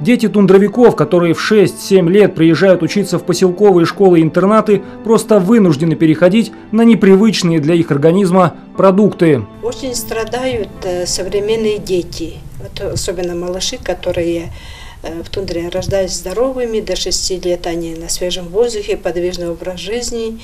Дети тундровиков, которые в 6-7 лет приезжают учиться в поселковые школы и интернаты, просто вынуждены переходить на непривычные для их организма продукты. Очень страдают э, современные дети, особенно малыши, которые э, в тундре рождались здоровыми, до 6 лет они на свежем воздухе, подвижный образ жизни.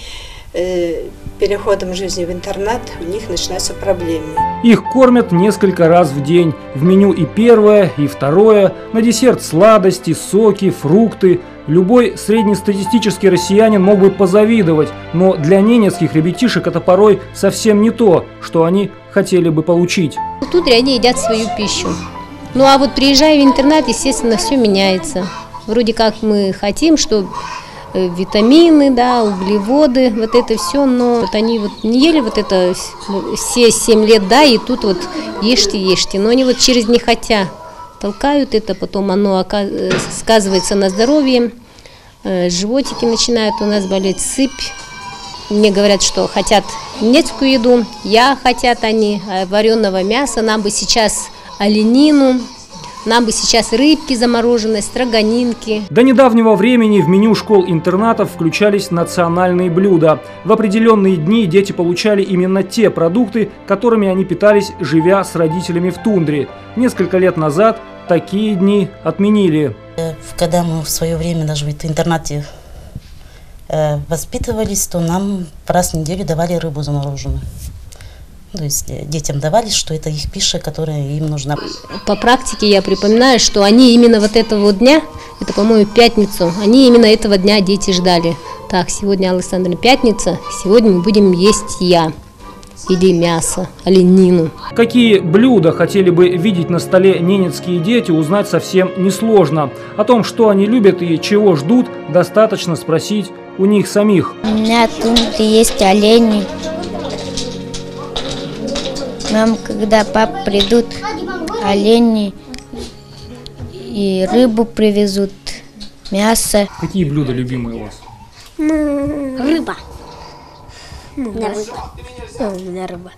Э, Переходом жизни в интернат у них начинаются проблемы. Их кормят несколько раз в день. В меню и первое, и второе. На десерт сладости, соки, фрукты. Любой среднестатистический россиянин мог бы позавидовать, но для ненецких ребятишек это порой совсем не то, что они хотели бы получить. Тут они едят свою пищу. Ну а вот приезжая в интернат, естественно, все меняется. Вроде как мы хотим, чтобы витамины, да, углеводы, вот это все, но вот они вот не ели вот это все 7 лет, да, и тут вот ешьте, ешьте, но они вот через не хотя толкают это, потом оно э, сказывается на здоровье, э, животики начинают у нас болеть, сыпь. Мне говорят, что хотят немецкую еду, я хотят они э, вареного мяса, нам бы сейчас оленину, нам бы сейчас рыбки замороженные, строганинки. До недавнего времени в меню школ-интернатов включались национальные блюда. В определенные дни дети получали именно те продукты, которыми они питались, живя с родителями в тундре. Несколько лет назад такие дни отменили. Э, Когда мы в свое время даже в интернате э, воспитывались, то нам раз в неделю давали рыбу замороженную. То есть э, детям давали, что это их пища, которая им нужна. По практике я припоминаю, что они именно вот этого дня, это, по-моему, пятницу, они именно этого дня дети ждали. Так, сегодня, Александр, пятница, сегодня мы будем есть я или мясо, оленину. Какие блюда хотели бы видеть на столе ненецкие дети, узнать совсем несложно. О том, что они любят и чего ждут, достаточно спросить у них самих. У меня тут есть олени. Нам, когда пап придут, олени и рыбу привезут, мясо. Какие блюда любимые у вас? Рыба. Меня рыба. Рыба.